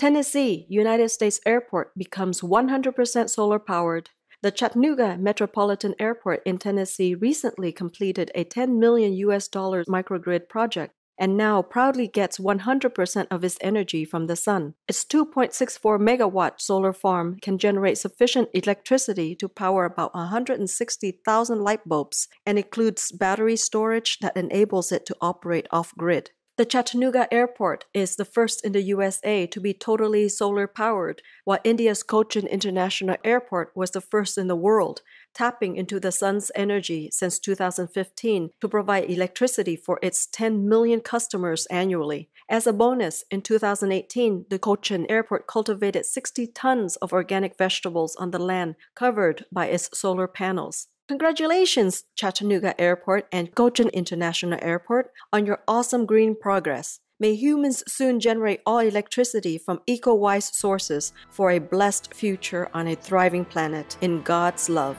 Tennessee, United States Airport becomes 100% solar powered. The Chattanooga Metropolitan Airport in Tennessee recently completed a 10 million US dollar microgrid project and now proudly gets 100% of its energy from the sun. Its 2.64 megawatt solar farm can generate sufficient electricity to power about 160,000 light bulbs and includes battery storage that enables it to operate off grid. The Chattanooga airport is the first in the USA to be totally solar powered, while India's Cochin International Airport was the first in the world, tapping into the sun's energy since 2015 to provide electricity for its 10 million customers annually. As a bonus, in 2018, the Cochin Airport cultivated 60 tons of organic vegetables on the land covered by its solar panels. Congratulations, Chattanooga Airport and Cochin International Airport, on your awesome green progress. May humans soon generate all electricity from eco wise sources for a blessed future on a thriving planet in God's love.